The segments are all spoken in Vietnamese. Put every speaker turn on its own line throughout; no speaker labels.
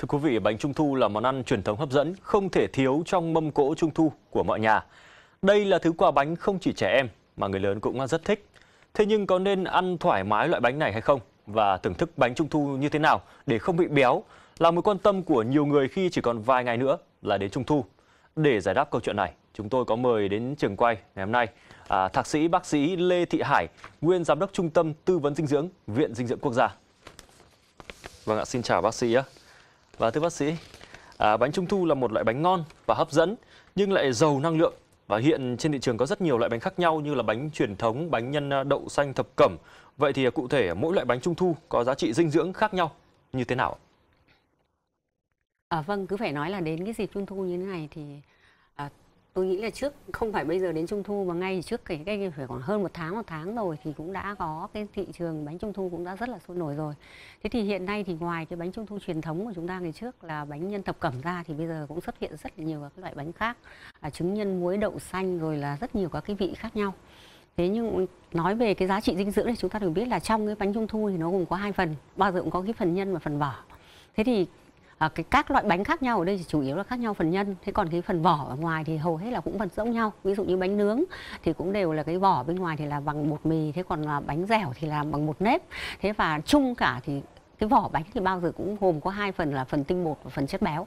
Thưa quý vị, bánh trung thu là món ăn truyền thống hấp dẫn, không thể thiếu trong mâm cỗ trung thu của mọi nhà. Đây là thứ quà bánh không chỉ trẻ em mà người lớn cũng rất thích. Thế nhưng có nên ăn thoải mái loại bánh này hay không? Và thưởng thức bánh trung thu như thế nào để không bị béo là mối quan tâm của nhiều người khi chỉ còn vài ngày nữa là đến trung thu. Để giải đáp câu chuyện này, chúng tôi có mời đến trường quay ngày hôm nay à, thạc sĩ bác sĩ Lê Thị Hải, nguyên giám đốc trung tâm tư vấn dinh dưỡng, Viện Dinh dưỡng Quốc gia. Vâng ạ, xin chào bác sĩ ạ. Và thưa bác sĩ, à, bánh trung thu là một loại bánh ngon và hấp dẫn nhưng lại giàu năng lượng và hiện trên thị trường có rất nhiều loại bánh khác nhau như là bánh truyền thống, bánh nhân à, đậu xanh thập cẩm. Vậy thì à, cụ thể mỗi loại bánh trung thu có giá trị dinh dưỡng khác nhau như thế nào?
À, vâng, cứ phải nói là đến cái dịp trung thu như thế này thì à, tôi nghĩ là trước không phải bây giờ đến trung thu mà ngay trước cái cái phải khoảng hơn một tháng một tháng rồi thì cũng đã có cái thị trường bánh trung thu cũng đã rất là sôi nổi rồi. Thế thì hiện nay thì ngoài cái bánh trung thu truyền thống của chúng ta ngày trước là bánh nhân thập cẩm ra thì bây giờ cũng xuất hiện rất là nhiều các loại bánh khác à, trứng nhân muối đậu xanh rồi là rất nhiều các cái vị khác nhau. Thế nhưng nói về cái giá trị dinh dưỡng thì chúng ta đều biết là trong cái bánh trung thu thì nó gồm có hai phần bao giờ cũng có cái phần nhân và phần vỏ. Thế thì à, cái các loại bánh khác nhau ở đây thì chủ yếu là khác nhau phần nhân. Thế còn cái phần vỏ ở ngoài thì hầu hết là cũng phần giống nhau. Ví dụ như bánh nướng thì cũng đều là cái vỏ bên ngoài thì là bằng bột mì thế còn là bánh dẻo thì làm bằng bột nếp. Thế và chung cả thì cái vỏ bánh thì bao giờ cũng gồm có hai phần là phần tinh bột và phần chất béo.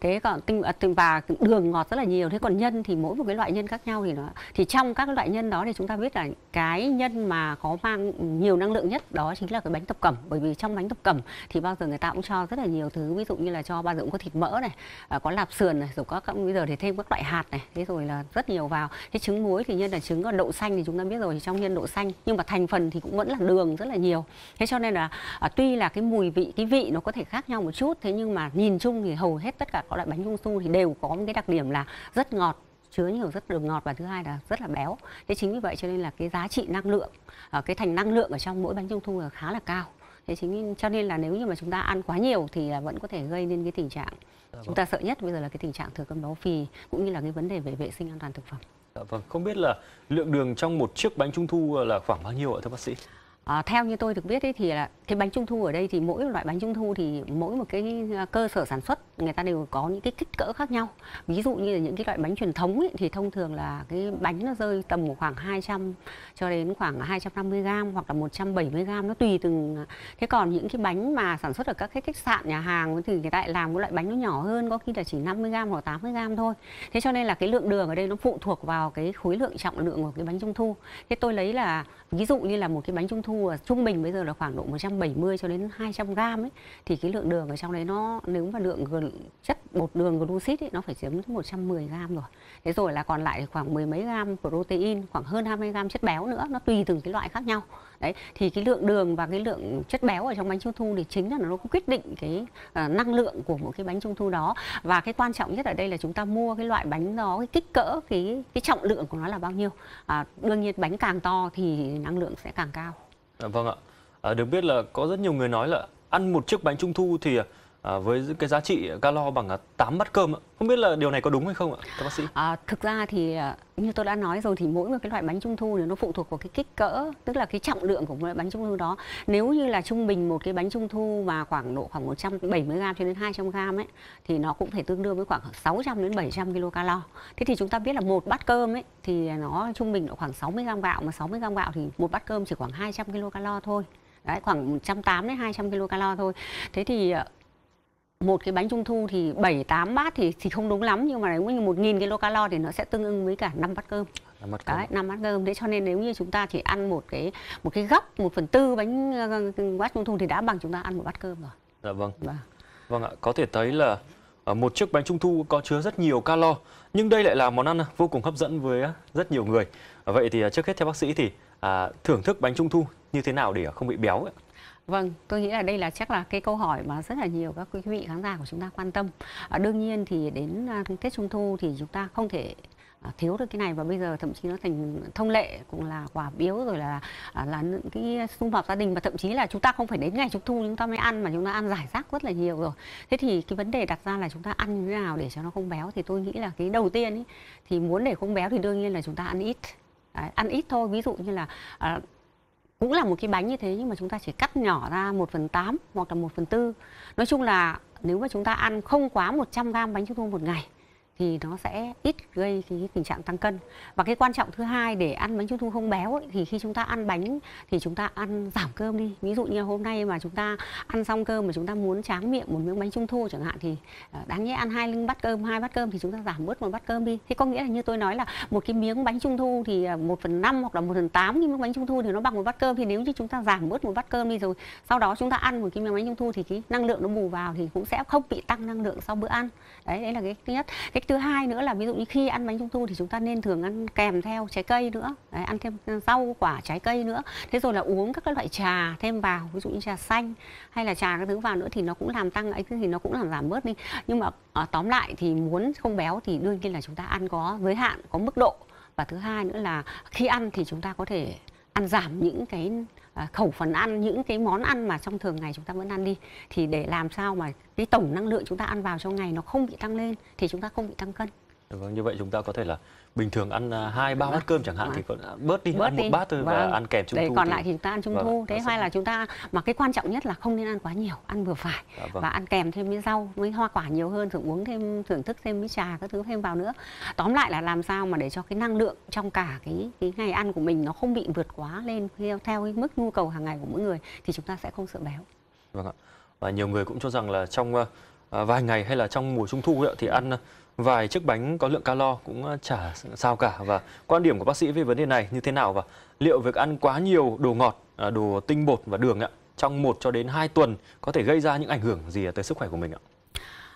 Thế còn tinh à, và đường ngọt rất là nhiều. Thế còn nhân thì mỗi một cái loại nhân khác nhau thì nó thì trong các loại nhân đó thì chúng ta biết là cái nhân mà có mang nhiều năng lượng nhất đó chính là cái bánh tập cẩm. Bởi vì trong bánh tập cẩm thì bao giờ người ta cũng cho rất là nhiều thứ. Ví dụ như là cho bao giờ cũng có thịt mỡ này à, có lạp sườn này rồi có các bây giờ thì thêm các loại hạt này thế rồi là rất nhiều vào. Cái trứng muối thì nhân là trứng còn đậu xanh thì chúng ta biết rồi thì trong nhân đậu xanh. Nhưng mà thành phần thì cũng vẫn là đường rất là nhiều. Thế cho nên là à, tuy là cái mùi vị cái vị nó có thể khác nhau một chút thế nhưng mà nhìn chung thì hầu hết tất cả các loại bánh trung thu thì đều có một cái đặc điểm là rất ngọt chứa nhiều rất đường ngọt và thứ hai là rất là béo thế chính vì vậy cho nên là cái giá trị năng lượng ờ, cái thành năng lượng ở trong mỗi bánh trung thu là khá là cao thế chính cho nên là nếu như mà chúng ta ăn quá nhiều thì vẫn có thể gây nên cái tình trạng chúng ta sợ nhất bây giờ là cái tình trạng thừa cân béo phì cũng như là cái vấn đề về vệ sinh an toàn thực phẩm.
Dạ vâng, không biết là lượng đường trong một chiếc bánh trung thu là khoảng bao nhiêu ạ thưa bác sĩ?
À, theo như tôi được biết ấy, thì là thế bánh trung thu ở đây thì mỗi loại bánh trung thu thì mỗi một cái à, cơ sở sản xuất người ta đều có những cái kích cỡ khác nhau. Ví dụ như là những cái loại bánh truyền thống ấy, thì thông thường là cái bánh nó rơi tầm khoảng 200 cho đến khoảng 250 gram hoặc là 170 gram nó tùy từng à, thế còn những cái bánh mà sản xuất ở các cái khách sạn nhà hàng thì người ta lại làm cái loại bánh nó nhỏ hơn có khi là chỉ 50 gram hoặc 80 gram thôi. Thế cho nên là cái lượng đường ở đây nó phụ thuộc vào cái khối lượng trọng lượng của cái bánh trung thu. Thế tôi lấy là ví dụ như là một cái bánh trung thu trung bình bây giờ là khoảng độ 170 cho đến 200 gram ấy thì cái lượng đường ở trong đấy nó nếu mà lượng chất bột đường glucid ấy, nó phải chiếm 110 gram rồi. Thế rồi là còn lại khoảng mười mấy gram protein khoảng hơn 20 gram chất béo nữa nó tùy từng cái loại khác nhau. Đấy thì cái lượng đường và cái lượng chất béo ở trong bánh trung thu thì chính là nó quyết định cái uh, năng lượng của một cái bánh trung thu đó. Và cái quan trọng nhất ở đây là chúng ta mua cái loại bánh đó cái kích cỡ cái cái trọng lượng của nó là bao nhiêu. À, đương nhiên bánh càng to thì năng lượng sẽ càng cao.
Vâng ạ. À, được biết là có rất nhiều người nói là ăn một chiếc bánh trung thu thì à, với cái giá trị calo bằng à, 8 bát cơm. Không biết là điều này có đúng hay không ạ, các bác sĩ?
À, thực ra thì à, như tôi đã nói rồi thì mỗi một cái loại bánh trung thu thì nó phụ thuộc vào cái kích cỡ, tức là cái trọng lượng của một loại bánh trung thu đó. Nếu như là trung bình một cái bánh trung thu mà khoảng độ khoảng 170 g cho đến 200 g ấy thì nó cũng thể tương đương với khoảng 600 đến 700 kcal. Thế thì chúng ta biết là một bát cơm ấy thì nó trung bình độ khoảng 60 g gạo mà 60 g gạo thì một bát cơm chỉ khoảng 200 kcal thôi. Đấy, khoảng 180 đến 200 kcal thôi. Thế thì à, một cái bánh trung thu thì 7 8 bát thì thì không đúng lắm nhưng mà nếu như 1000 kcal thì nó sẽ tương ứng với cả 5 bát cơm. 5 bát cơm. Đấy, 5 bát cơm. Thế cho nên nếu như chúng ta chỉ ăn một cái một cái gấp 1 phần tư bánh ờ, bát trung thu thì đã bằng chúng ta ăn một bát cơm rồi.
Dạ vâng. Vâng, vâng ạ, có thể thấy là ờ, một chiếc bánh trung thu có chứa rất nhiều calo nhưng đây lại là món ăn vô cùng hấp dẫn với rất nhiều người. Vậy thì trước hết theo bác sĩ thì à, thưởng thức bánh trung thu như thế nào để không bị béo ạ?
Vâng, tôi nghĩ là đây là chắc là cái câu hỏi mà rất là nhiều các quý vị khán giả của chúng ta quan tâm. À, đương nhiên thì đến à, Tết Trung Thu thì chúng ta không thể à, thiếu được cái này và bây giờ thậm chí nó thành thông lệ cũng là quả biếu rồi là à, là những cái sum họp gia đình và thậm chí là chúng ta không phải đến ngày trung thu chúng ta mới ăn mà chúng ta ăn giải rác rất là nhiều rồi thế thì cái vấn đề đặt ra là chúng ta ăn như thế nào để cho nó không béo thì tôi nghĩ là cái đầu tiên ý, thì muốn để không béo thì đương nhiên là chúng ta ăn ít Đấy, ăn ít thôi ví dụ như là à, cũng là một cái bánh như thế nhưng mà chúng ta chỉ cắt nhỏ ra 1 phần 8 hoặc là 1 phần 4 nói chung là nếu mà chúng ta ăn không quá 100 gram bánh trung thu một ngày thì nó sẽ ít gây cái tình trạng tăng cân. Và cái quan trọng thứ hai để ăn bánh trung thu không béo ấy, thì khi chúng ta ăn bánh thì chúng ta ăn giảm cơm đi. Ví dụ như hôm nay mà chúng ta ăn xong cơm mà chúng ta muốn tráng miệng một miếng bánh trung thu chẳng hạn thì ờ, đáng nhẽ ăn hai lưng bát cơm hai bát cơm thì chúng ta giảm bớt một bát cơm đi. Thế có nghĩa là như tôi nói là một cái miếng bánh trung thu thì ờ, một phần năm hoặc là một phần tám cái miếng bánh trung thu thì nó bằng một bát cơm. Thì nếu như chúng ta giảm bớt một bát cơm đi rồi sau đó chúng ta ăn một cái miếng bánh trung thu thì cái năng lượng nó bù vào thì cũng sẽ không bị tăng năng lượng sau bữa ăn. Đấy đấy là cái thứ nhất. Cái thứ hai nữa là ví dụ như khi ăn bánh trung thu thì chúng ta nên thường ăn kèm theo trái cây nữa. Đấy, ăn thêm rau quả trái cây nữa. Thế rồi là uống các loại trà thêm vào ví dụ như trà xanh hay là trà các thứ vào nữa thì nó cũng làm tăng ấy thì nó cũng làm giảm bớt đi. Nhưng mà à, tóm lại thì muốn không béo thì đương nhiên là chúng ta ăn có giới hạn có mức độ. Và thứ hai nữa là khi ăn thì chúng ta có thể ăn giảm những cái à, khẩu phần ăn những cái món ăn mà trong thường ngày chúng ta vẫn ăn đi thì để làm sao mà cái tổng năng lượng chúng ta ăn vào trong ngày nó không bị tăng lên thì chúng ta không bị tăng cân.
Vâng, như vậy chúng ta có thể là bình thường ăn à, hai ba bát cơm chẳng hạn thì còn bớt đi
bớt
ăn
đi.
một bát thôi và
vâng.
ăn kèm trung
Để
thu
còn lại thì chúng ta ăn trung
vâng,
thu thế hay là chúng ta mà cái quan trọng nhất là không nên ăn quá nhiều ăn vừa phải
Dạ vâng.
và ăn kèm thêm với rau với hoa quả nhiều hơn thưởng uống thêm thưởng thức thêm với trà các thứ thêm vào nữa tóm lại là làm sao mà để cho cái năng lượng trong cả cái cái ngày ăn của mình nó không bị vượt quá lên theo theo cái mức nhu cầu hàng ngày của mỗi người thì chúng ta sẽ không sợ béo
Vâng ạ. Và nhiều người cũng cho rằng là trong ờ, vài ngày hay là trong mùa trung thu ấy, thì ăn vài chiếc bánh có lượng calo cũng ờ, chả sao cả và quan điểm của bác sĩ về vấn đề này như thế nào và liệu việc ăn quá nhiều đồ ngọt, ờ, đồ tinh bột và đường ạ trong 1 cho đến 2 tuần có thể gây ra những ảnh hưởng gì tới sức khỏe của mình ạ?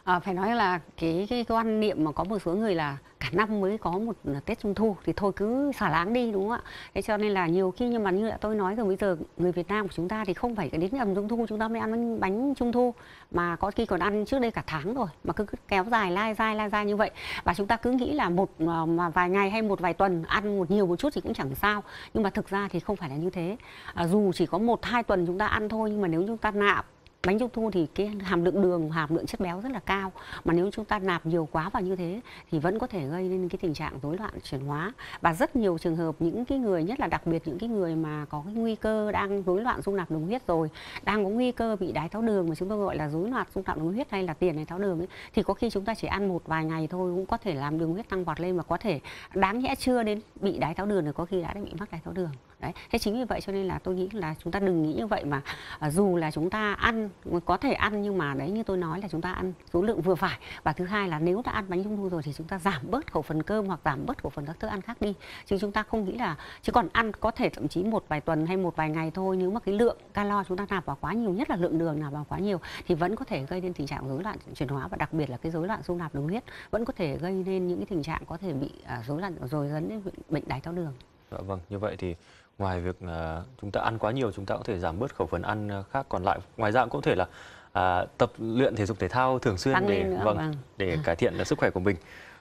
À, phải nói là cái, cái quan niệm mà có một số người là năm mới có một à, Tết Trung Thu thì thôi cứ xả láng đi đúng không ạ? Thế cho nên là nhiều khi nhưng mà như là tôi nói rồi bây giờ người Việt Nam của chúng ta thì không phải đến ngày Trung Thu chúng ta mới ăn bánh, Trung Thu mà có khi còn ăn trước đây cả tháng rồi mà cứ, cứ kéo dài lai dai lai dai như vậy. Và chúng ta cứ nghĩ là một à, mà vài ngày hay một vài tuần ăn một nhiều một chút thì cũng chẳng sao. Nhưng mà thực ra thì không phải là như thế. À, dù chỉ có một hai tuần chúng ta ăn thôi nhưng mà nếu chúng ta nạp bánh trung thu thì cái hàm lượng đường hàm lượng chất béo rất là cao. Mà nếu chúng ta nạp nhiều quá vào như thế thì vẫn có thể gây nên cái tình trạng rối loạn chuyển hóa. Và rất nhiều trường hợp những cái người nhất là đặc biệt những cái người mà có cái nguy cơ đang rối loạn dung nạp đường huyết rồi đang có nguy cơ bị đái tháo đường mà chúng tôi gọi là rối loạn dung nạp đường huyết hay là tiền đái tháo đường ấy, thì có khi chúng ta chỉ ăn một vài ngày thôi cũng có thể làm đường huyết tăng vọt lên và có thể đáng nhẽ chưa đến bị đái tháo đường thì có khi đã bị mắc đái tháo đường đấy thế chính vì vậy cho nên là tôi nghĩ là chúng ta đừng nghĩ như vậy mà à, dù là chúng ta ăn có thể ăn nhưng mà đấy như tôi nói là chúng ta ăn số lượng vừa phải. Và thứ hai là nếu đã ăn bánh trung thu rồi thì chúng ta giảm bớt khẩu phần cơm hoặc giảm bớt khẩu phần các thức ăn khác đi. Chứ chúng ta không nghĩ là chứ còn ăn có thể thậm chí một vài tuần hay một vài ngày thôi nếu mà cái lượng calo chúng ta nạp vào quá nhiều nhất là lượng đường nạp vào quá nhiều thì vẫn có thể gây nên tình trạng rối loạn chuyển hóa và đặc biệt là cái rối loạn dung nạp đường huyết vẫn có thể gây nên những cái tình trạng có thể bị à, rối loạn rồi dẫn đến bệnh đái tháo đường.
Dạ vâng, như vậy thì ngoài việc à, chúng ta ăn quá nhiều chúng ta có thể giảm bớt khẩu phần ăn à, khác còn lại ngoài ra cũng có thể là à, tập luyện thể dục thể thao thường xuyên
Tăng
để
nữa,
vâng,
vâng.
để cải thiện là sức khỏe của mình.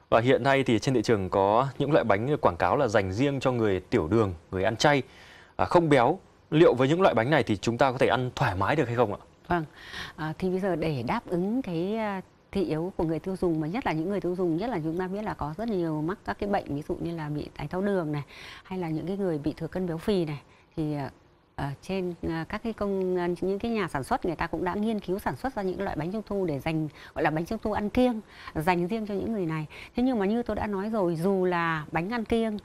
Và hiện nay thì trên thị trường có những loại bánh quảng cáo là dành riêng cho người tiểu đường, người ăn chay, à, không béo. Liệu với những loại bánh này thì chúng ta có thể ăn thoải mái được hay không ạ?
Vâng, à, thì bây giờ để đáp ứng cái à, thị yếu của người tiêu dùng, mà nhất là những người tiêu dùng, nhất là chúng ta biết là có rất nhiều mắc các cái bệnh, ví dụ như là bị đái tháo đường này, hay là những cái người bị thừa cân béo phì này. Thì ở trên ờ, các cái công ờ, những cái nhà sản xuất người ta cũng đã nghiên cứu sản xuất ra những loại bánh trung thu để dành, gọi là bánh trung thu ăn kiêng, dành riêng cho những người này. Thế nhưng mà như tôi đã nói rồi, dù là bánh ăn kiêng,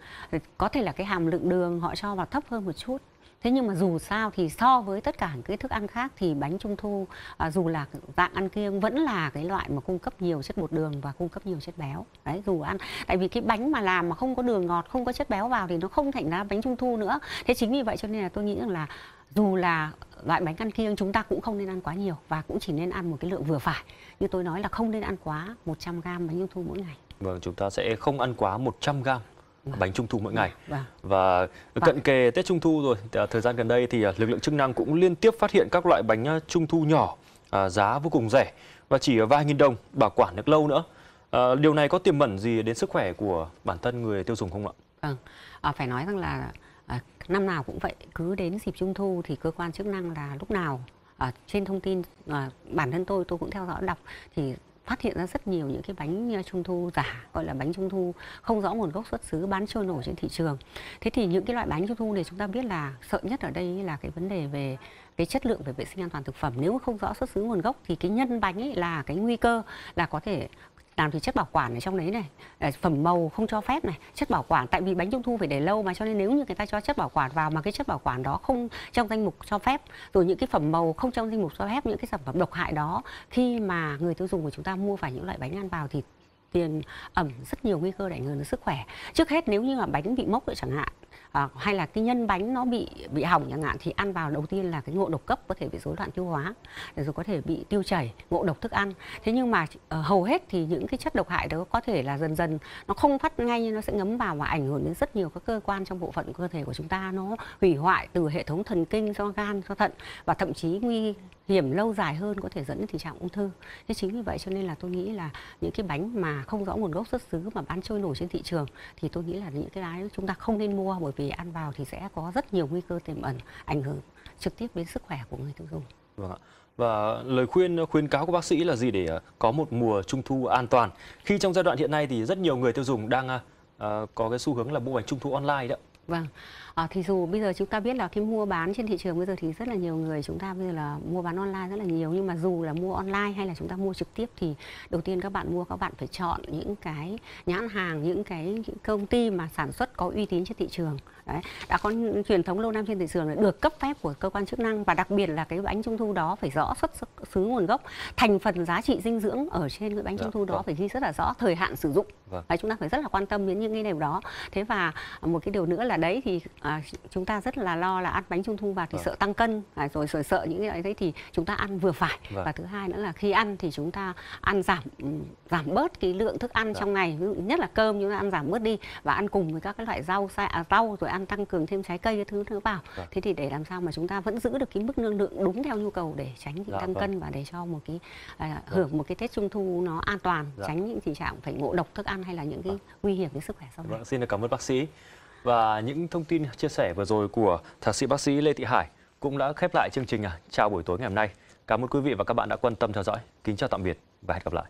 có thể là cái hàm lượng đường họ cho vào thấp hơn một chút thế nhưng mà dù sao thì so với tất cả những cái thức ăn khác thì bánh trung thu à, dù là dạng ăn kiêng vẫn là cái loại mà cung cấp nhiều chất bột đường và cung cấp nhiều chất béo. Đấy dù ăn. Tại vì cái bánh mà làm mà không có đường ngọt không có chất béo vào thì nó không thành ra bánh trung thu nữa. Thế chính vì vậy cho nên là tôi nghĩ rằng là dù là loại bánh ăn kiêng chúng ta cũng không nên ăn quá nhiều và cũng chỉ nên ăn một cái lượng vừa phải. Như tôi nói là không nên ăn quá 100 gram bánh trung thu mỗi ngày.
Vâng, chúng ta sẽ không ăn quá 100 gram bánh trung thu mỗi ngày.
Vâng.
Và cận kề Tết Trung thu rồi, à, thời gian gần đây thì à, lực lượng chức năng cũng liên tiếp phát hiện các loại bánh à, trung thu nhỏ à, giá vô cùng rẻ và chỉ ở vài nghìn đồng, bảo quản được lâu nữa. À, điều này có tiềm mẩn gì đến sức khỏe của bản thân người tiêu dùng không ạ?
Vâng, à, phải nói rằng là à, năm nào cũng vậy, cứ đến dịp Trung thu thì cơ quan chức năng là lúc nào à, trên thông tin à, bản thân tôi tôi cũng theo dõi đọc thì phát hiện ra rất nhiều những cái bánh ờ, trung thu giả, gọi là bánh trung thu không rõ nguồn gốc xuất xứ, bán trôi nổi trên thị trường. Thế thì những cái loại bánh trung thu này chúng ta biết là sợ nhất ở đây là cái vấn đề về cái chất lượng về vệ sinh an toàn thực phẩm. Nếu không rõ xuất xứ nguồn gốc thì cái nhân bánh ấy là cái nguy cơ là có thể làm thì chất bảo quản ở trong đấy này ờ, phẩm màu không cho phép này, chất bảo quản, tại vì bánh trung thu phải để lâu mà, cho nên nếu như người ta cho chất bảo quản vào mà cái chất bảo quản đó không trong danh mục cho phép, rồi những cái phẩm màu không trong danh mục cho phép, những cái sản phẩm độc hại đó, khi mà người tiêu dùng của chúng ta mua phải những loại bánh ăn vào thì tiền ẩm rất nhiều nguy cơ để ảnh hưởng đến sức khỏe. Trước hết nếu như là bánh bị mốc rồi chẳng hạn à, hay là cái nhân bánh nó bị bị hỏng chẳng hạn thì ăn vào đầu tiên là cái ngộ độc cấp có thể bị rối loạn tiêu hóa rồi có thể bị tiêu chảy ngộ độc thức ăn thế nhưng mà à, hầu hết thì những cái chất độc hại đó có thể là dần dần nó không phát ngay nhưng nó sẽ ngấm vào và ảnh hưởng đến rất nhiều các cơ quan trong bộ phận cơ thể của chúng ta nó hủy hoại từ hệ thống thần kinh do gan do thận và thậm chí nguy hiểm lâu dài hơn có thể dẫn đến tình trạng ung thư. Thế chính vì vậy cho nên là tôi nghĩ là những cái bánh mà không rõ nguồn gốc xuất xứ mà bán trôi nổi trên thị trường thì tôi nghĩ là những cái lái chúng ta không nên mua bởi vì ăn vào thì sẽ có rất nhiều nguy cơ tiềm ẩn ảnh hưởng trực tiếp đến sức khỏe của người tiêu dùng.
Vâng ạ. Và lời khuyên khuyến cáo của bác sĩ là gì để ờ, có một mùa trung thu an toàn? Khi trong giai đoạn hiện nay thì rất nhiều người tiêu dùng đang uh, có cái xu hướng là mua bánh trung thu online đó.
Vâng. À, thì dù bây giờ chúng ta biết là cái mua bán trên thị trường bây giờ thì rất là nhiều người chúng ta bây giờ là mua bán online rất là nhiều nhưng mà dù là mua online hay là chúng ta mua trực tiếp thì đầu tiên các bạn mua các bạn phải chọn những cái nhãn hàng những cái công ty mà sản xuất có uy tín trên thị trường đấy đã có truyền thống lâu năm trên thị trường được cấp phép của cơ quan chức năng và đặc biệt là cái bánh trung thu đó phải rõ xuất xứ nguồn gốc thành phần giá trị dinh dưỡng ở trên cái bánh trung thu đó vâng. phải ghi rất là rõ thời hạn sử dụng vâng. đấy, chúng ta phải rất là quan tâm đến những cái điều đó thế và một cái điều nữa là đấy thì à, chúng ta rất là lo là ăn bánh trung thu vào thì vâng. sợ tăng cân à, rồi sợ sợ những cái đấy thì chúng ta ăn vừa phải vâng. và thứ hai nữa là khi ăn thì chúng ta ăn giảm giảm bớt cái lượng thức ăn vâng. trong ngày ví dụ nhất là cơm chúng ta ăn giảm bớt đi và ăn cùng với các cái loại rau à, rau rồi ăn tăng cường thêm trái cây cái thứ nữa vào vâng. thế thì để làm sao mà chúng ta vẫn giữ được cái mức năng lượng đúng theo nhu cầu để tránh cái dạ, tăng vâng. cân và để cho một cái à, vâng. hưởng một cái tết trung thu nó an toàn dạ. tránh những tình trạng phải ngộ độc thức ăn hay là những cái nguy hiểm đến sức khỏe sau này
vâng, xin được cảm ơn bác sĩ và những thông tin chia sẻ vừa rồi của thạc sĩ bác sĩ Lê Thị Hải cũng đã khép lại chương trình à, chào buổi tối ngày hôm nay. Cảm ơn quý vị và các bạn đã quan tâm theo dõi. Kính chào tạm biệt và hẹn gặp lại.